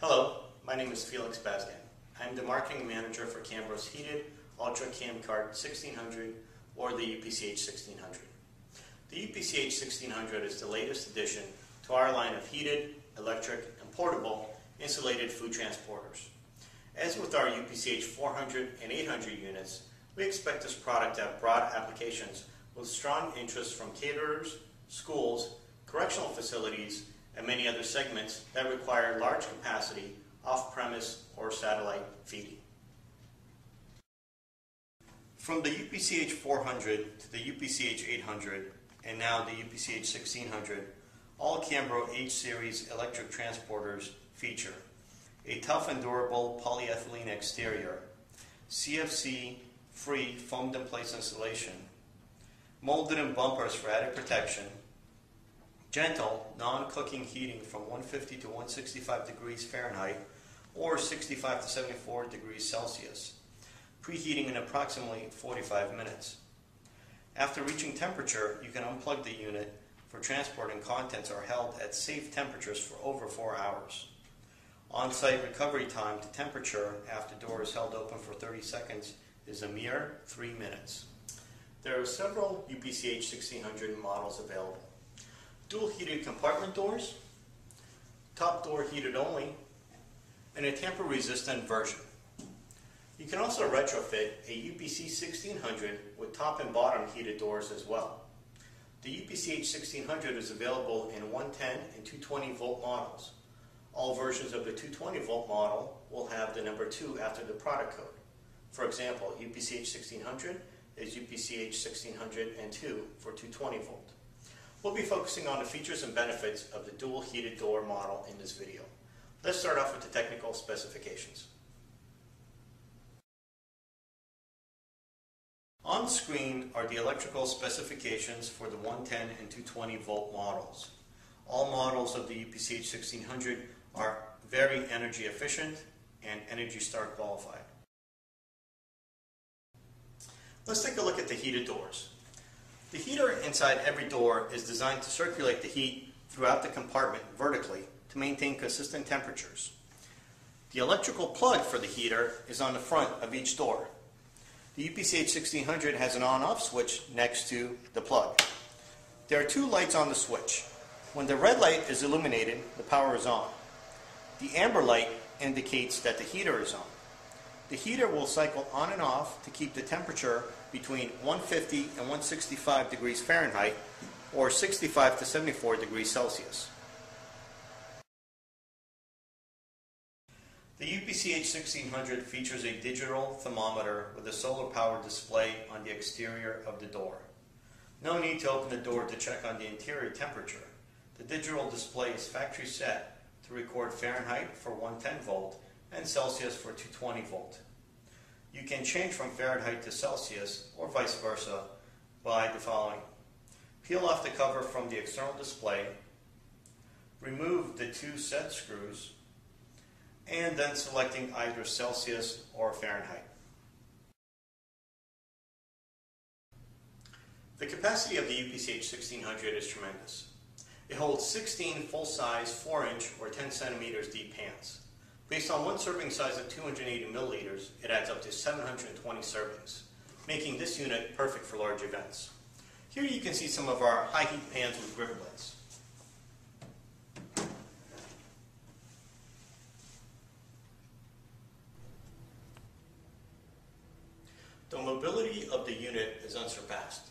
Hello, my name is Felix Bazgan. I'm the marketing manager for Cambro's heated Ultra Camcart 1600 or the UPCH 1600. The UPCH 1600 is the latest addition to our line of heated, electric, and portable insulated food transporters. As with our UPCH 400 and 800 units, we expect this product to have broad applications with strong interest from caterers, schools, correctional facilities, and many other segments that require large capacity, off-premise, or satellite feeding. From the UPCH 400 to the UPCH 800, and now the UPCH 1600, all Cambro H-Series electric transporters feature a tough and durable polyethylene exterior, CFC-free foamed-in-place insulation, molded-in bumpers for added protection, gentle, non-cooking heating from 150 to 165 degrees Fahrenheit or 65 to 74 degrees Celsius, preheating in approximately 45 minutes. After reaching temperature, you can unplug the unit for transport and contents are held at safe temperatures for over four hours. On-site recovery time to temperature after door is held open for 30 seconds is a mere three minutes. There are several UPCH 1600 models available. Dual heated compartment doors, top door heated only, and a tamper resistant version. You can also retrofit a UPC 1600 with top and bottom heated doors as well. The UPCH 1600 is available in 110 and 220 volt models. All versions of the 220 volt model will have the number 2 after the product code. For example, UPCH 1600 is UPC UPCH 1602 for 220 volt. We'll be focusing on the features and benefits of the dual heated door model in this video. Let's start off with the technical specifications. On screen are the electrical specifications for the 110 and 220 volt models. All models of the UPCH 1600 are very energy efficient and Energy Star qualified. Let's take a look at the heated doors. The heater inside every door is designed to circulate the heat throughout the compartment vertically to maintain consistent temperatures. The electrical plug for the heater is on the front of each door. The UPCH 1600 has an on-off switch next to the plug. There are two lights on the switch. When the red light is illuminated, the power is on. The amber light indicates that the heater is on. The heater will cycle on and off to keep the temperature between 150 and 165 degrees Fahrenheit or 65 to 74 degrees Celsius. The UPCH 1600 features a digital thermometer with a solar powered display on the exterior of the door. No need to open the door to check on the interior temperature. The digital display is factory set to record Fahrenheit for 110 volt and Celsius for 220 volt. You can change from Fahrenheit to Celsius or vice versa by the following. Peel off the cover from the external display, remove the two set screws, and then selecting either Celsius or Fahrenheit. The capacity of the UPCH 1600 is tremendous. It holds 16 full-size 4-inch or 10 centimeters deep pans. Based on one serving size of 280 milliliters, it adds up to 720 servings, making this unit perfect for large events. Here you can see some of our high heat pans with GripLids. The mobility of the unit is unsurpassed.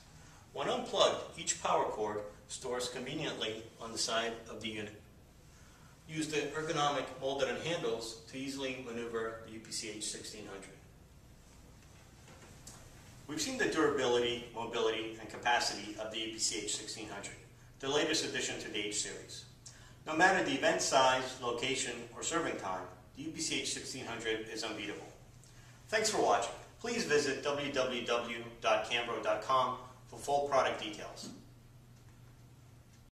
When unplugged, each power cord stores conveniently on the side of the unit. Use the ergonomic molded-in handles to easily maneuver the UPCH 1600. We've seen the durability, mobility, and capacity of the UPCH 1600, the latest addition to the H series. No matter the event size, location, or serving time, the UPCH 1600 is unbeatable. Thanks for watching. Please visit www.cambro.com for full product details.